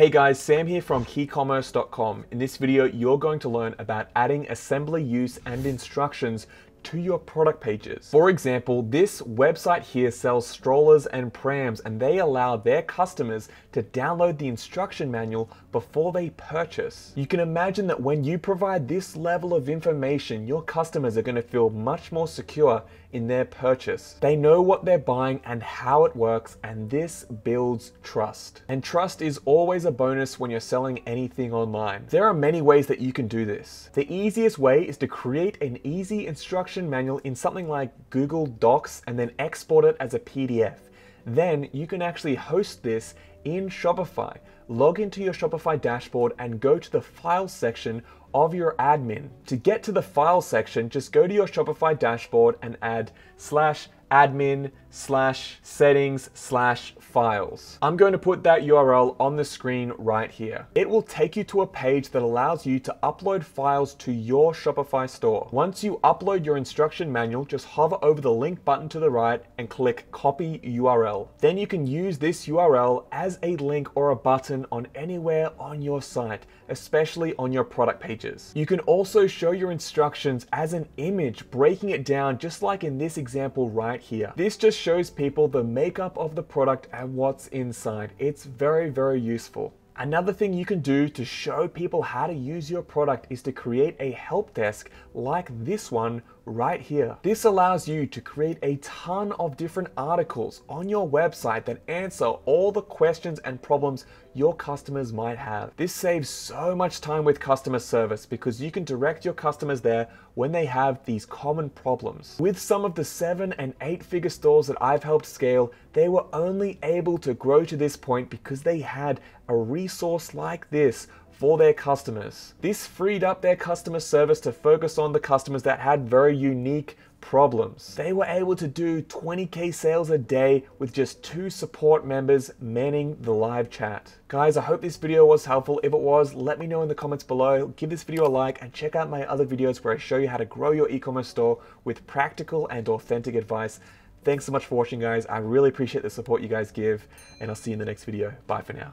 Hey guys, Sam here from keycommerce.com. In this video, you're going to learn about adding assembly use and instructions to your product pages. For example, this website here sells strollers and prams and they allow their customers to download the instruction manual before they purchase. You can imagine that when you provide this level of information, your customers are going to feel much more secure in their purchase. They know what they're buying and how it works, and this builds trust. And trust is always a bonus when you're selling anything online. There are many ways that you can do this. The easiest way is to create an easy instruction manual in something like Google Docs and then export it as a PDF. Then you can actually host this in Shopify. Log into your Shopify dashboard and go to the file section of your admin. To get to the file section, just go to your Shopify dashboard and add slash admin slash settings slash files. I'm going to put that URL on the screen right here. It will take you to a page that allows you to upload files to your Shopify store. Once you upload your instruction manual, just hover over the link button to the right and click copy URL. Then you can use this URL as a link or a button on anywhere on your site, especially on your product pages. You can also show your instructions as an image, breaking it down just like in this example right here. This just shows people the makeup of the product and what's inside. It's very, very useful. Another thing you can do to show people how to use your product is to create a help desk like this one right here. This allows you to create a ton of different articles on your website that answer all the questions and problems your customers might have. This saves so much time with customer service because you can direct your customers there when they have these common problems. With some of the seven and eight figure stores that I've helped scale, they were only able to grow to this point because they had a resource like this for their customers. This freed up their customer service to focus on the customers that had very unique problems. They were able to do 20k sales a day with just two support members manning the live chat. Guys, I hope this video was helpful. If it was, let me know in the comments below. Give this video a like and check out my other videos where I show you how to grow your e-commerce store with practical and authentic advice. Thanks so much for watching guys. I really appreciate the support you guys give and I'll see you in the next video. Bye for now.